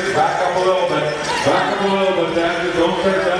Back up a little bit. Back up a little bit, Dad. Don't start that.